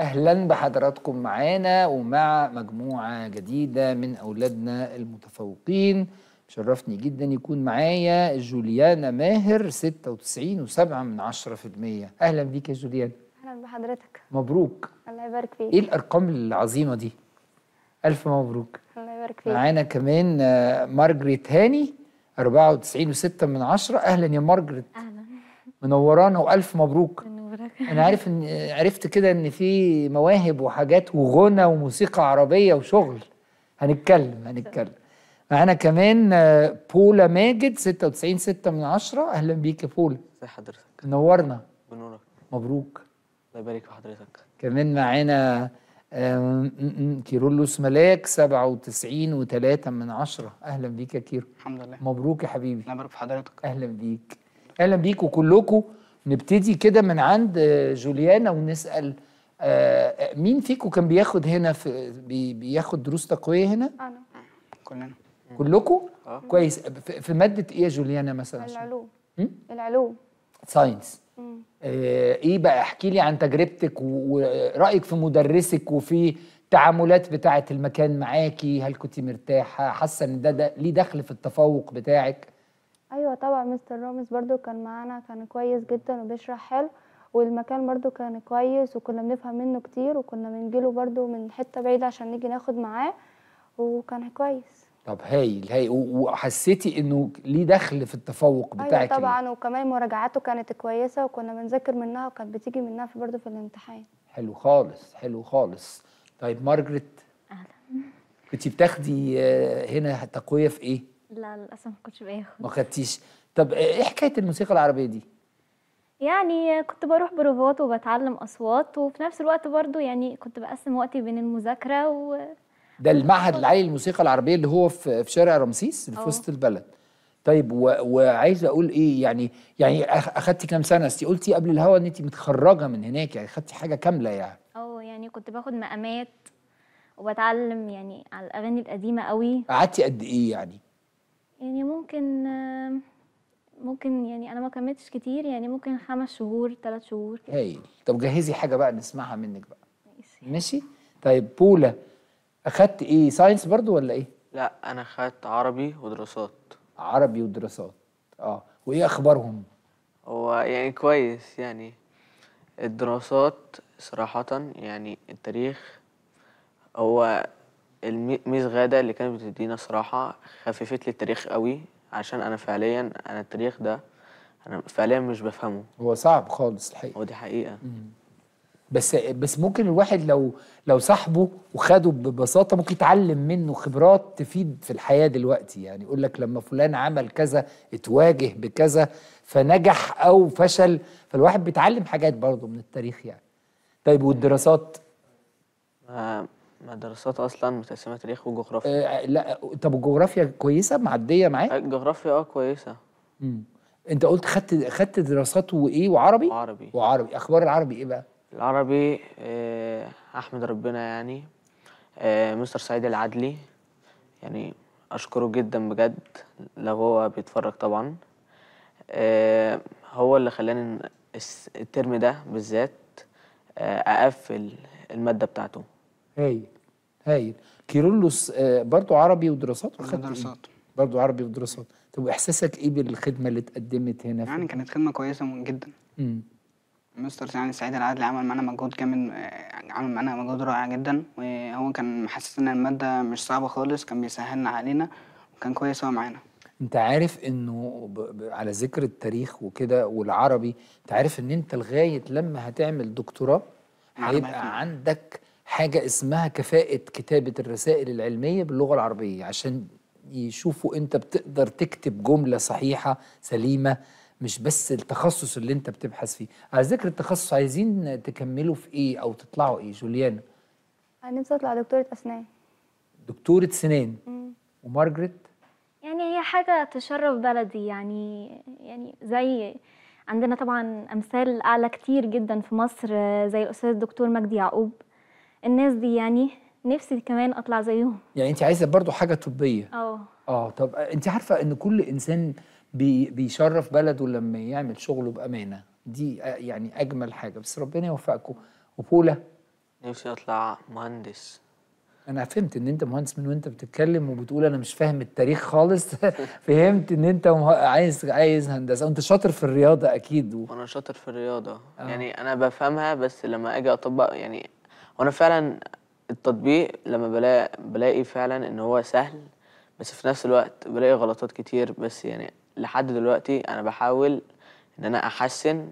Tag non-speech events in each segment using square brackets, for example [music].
أهلا بحضراتكم معانا ومع مجموعة جديدة من أولادنا المتفوقين. شرفني جدا يكون معايا جوليانا ماهر 96 و7 من 10% أهلا بيك يا جوليانا. أهلا بحضرتك. مبروك. الله يبارك فيك. إيه الأرقام العظيمة دي؟ ألف مبروك. الله يبارك فيك. معانا كمان آه، مارجريت هاني 94 و6 من 10 أهلا يا مارجريت. أهلا. منورانا وألف مبروك. أنا عارف ان عرفت كده إن في مواهب وحاجات وغنى وموسيقى عربية وشغل. هنتكلم هنتكلم. معانا كمان بولا ماجد 96 6 من 10 أهلا بيك يا بولا. ازي حضرتك. نورنا. بنورك. مبروك. الله يبارك في حضرتك. كمان معانا كيرلس ملاك 97 و3 من 10 أهلا بيك يا كيرو. الحمد لله. مبروك يا حبيبي. الله يبارك في حضرتك. أهلا بيك. أهلا بيك وكلكم نبتدي كده من عند آه، جوليانا ونسأل آه، مين فيكم كان بياخد هنا في بي- بياخد دروس تقوية هنا؟ أنا. كلنا. كلكم؟ آه. كويس. في في مادة إيه يا جوليانا مثلا؟ العلوم. هم؟ العلوم. science. آه، إيه بقى؟ احكي لي عن تجربتك ورايك في مدرسك وفي التعاملات بتاعة المكان معاكي. هل كنت مرتاحة؟ حاسة إن ده, ده ليه دخل في التفوق بتاعك؟ طبعا مستر رامز برضو كان معانا كان كويس جدا وبيشرح حلو والمكان برضو كان كويس وكنا بنفهم منه كتير وكنا بنجيله برضو من حتة بعيدة عشان نيجي ناخد معاه وكان كويس. طب هايل هايل. و- وحسيتي إنه ليه دخل في التفوق أيوه بتاعك ليه؟ طبعا وكمان مراجعاته كانت كويسة وكنا بنذاكر منها وكانت بتيجي منها في برضو في الامتحان. حلو خالص حلو خالص. طيب مارجريت أهلا. كنت بتاخدي آه، هنا تقوية في إيه؟ لا للأسف ما كنتش باخد. ما خدتيش. طب آه، إيه حكاية الموسيقى العربية دي؟ يعني كنت بروح بروفات وبتعلم أصوات وفي نفس الوقت برضو يعني كنت بقسم وقتي بين المذاكرة و ده المعهد العالي للموسيقى العربية اللي هو في في شارع رمسيس في آه. وسط البلد. طيب و... وعايز أقول إيه يعني يعني أخدتي كام سنة؟ استي قلتي قبل الهوا إن انت متخرجة من هناك يعني خدتي حاجة كاملة يعني. آه يعني كنت باخد مقامات وبتعلم يعني على الأغاني القديمة قوي. قعدتي قد إيه يعني؟ يعني ممكن ممكن يعني أنا ما كملتش كتير يعني ممكن خمس شهور ثلاث شهور. كده هايل. طب جهزي حاجة بقى نسمعها منك بقى. ماشي. طيب بولا أخدت إيه؟ ساينس برضو ولا إيه؟ لا أنا خدت عربي ودراسات. عربي ودراسات. آه. وإيه أخبارهم؟ هو يعني كويس يعني الدراسات صراحة يعني التاريخ هو المي- ميس غادة اللي كانت بتدينا صراحة خففت لي التاريخ قوي عشان أنا فعليا أنا التاريخ ده أنا فعليا مش بفهمه. هو صعب خالص الحقيقة. هو دي حقيقة. بس بس ممكن الواحد لو لو صاحبه وخده ببساطة ممكن يتعلم منه خبرات تفيد في الحياة دلوقتي. يعني يقول لك لما فلان عمل كذا اتواجه بكذا فنجح أو فشل فالواحد بيتعلم حاجات برضه من التاريخ يعني. طيب والدراسات؟ ما ما الدراسات أصلا متقسمة تاريخ وجغرافيا. آه لا طب الجغرافيا كويسة؟ معدية معاك؟ الجغرافيا آه كويسة. مم. أنت قلت خدت خدت دراسات وإيه؟ وعربي؟ وعربي. وعربي. أخبار العربي إيه بقى؟ العربي آه، أحمد ربنا يعني. آه، مستر سعيد العدلي. يعني أشكره جدا بجد لو هو بيتفرج طبعا. آه، هو اللي خلاني ال term ده بالذات آه، أقفل المادة بتاعته. هايل هايل. كيرلس آه برضو عربي ودراسات إيه؟ دراسات. برضو عربي ودراسات. طب إحساسك إيه بالخدمة اللي اتقدمت هنا يعني كانت خدمة كويسة من- جدا. مم. مستر يعني سعيد العدلي عمل معانا مجهود جامد آه، عمل معانا مجهود رائع جدا. وهو كان محسسنا إن المادة مش صعبة خالص كان بيسهلنا علينا وكان كويس هو معانا. أنت عارف إنه ب... ب... على ذكر التاريخ وكده والعربي أنت عارف إن أنت لغاية لما هتعمل دكتوراه هيبقى عندك حاجة اسمها كفاءة كتابة الرسائل العلمية باللغة العربية عشان يشوفوا انت بتقدر تكتب جملة صحيحة سليمة مش بس التخصص اللي انت بتبحث فيه. على ذكر التخصص عايزين تكملوا في إيه أو تطلعوا إيه؟ جوليانا. أنا نفسي أطلع دكتورة أسنان. دكتورة سنان. ومارجريت؟ يعني هي حاجة تشرف بلدي يعني يعني زي عندنا طبعا أمثال أعلى كتير جدا في مصر زي الأستاذ الدكتور مجدي يعقوب. الناس دي يعني نفسي كمان أطلع زيهم. يعني انت عايزة برضو حاجة طبية. آه. آه طب انت عارفة إن كل إنسان بي بيشرف بلده لما يعمل شغله بأمانة. دي يعني أجمل حاجة. بس ربنا يوفقكم. وبولا. نفسي أطلع مهندس. أنا فهمت إن أنت مهندس من وأنت بتتكلم وبتقول أنا مش فاهم التاريخ خالص. [laughs] فهمت إن أنت مه- عايز عايز هندسة. وأنت شاطر في الرياضة أكيد. و... وأنا شاطر في الرياضة. آه. يعني أنا بفهمها بس لما أجي أطبق يعني وأنا فعلا التطبيق لما بلاقي بلاقي فعلا إن هو سهل بس في نفس الوقت بلاقي غلطات كتير بس يعني لحد دلوقتي أنا بحاول إن أنا أحسن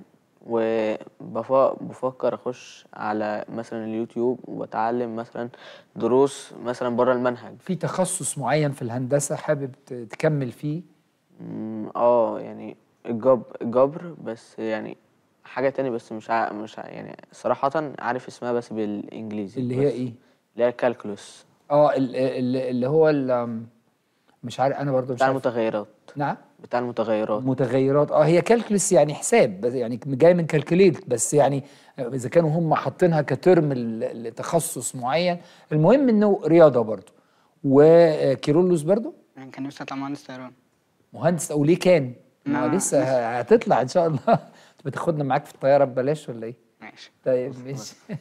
وبفكر أخش على مثلا اليوتيوب واتعلم مثلا دروس مثلا بره المنهج. في تخصص معين في الهندسة حابب تكمل فيه؟ آه يعني الجبر الجبر بس يعني حاجة تاني بس مش ع... مش ع... يعني صراحة عارف اسمها بس بالإنجليزي اللي هي. إيه؟ اللي هي الكالكولوس آه ال- ال- اللي هو ال- مش عارف أنا برضو مش بتاع عارف. المتغيرات. نعم؟ بتاع المتغيرات. متغيرات. آه هي calculus يعني حساب بس يعني جاي من calculate بس يعني إذا كانوا هم حاطينها ك term لتخصص معين. المهم إنه رياضة برضو. وكيرلس برضو؟ يعني كان نفسي أطلع مهندس طيران. مهندس أو ليه كان؟ ما لسه هتطلع إن شاء الله. بتاخدنا معاك في الطيارة ببلاش ولا إيه؟ ماشي. طيب ماشي. [laughs]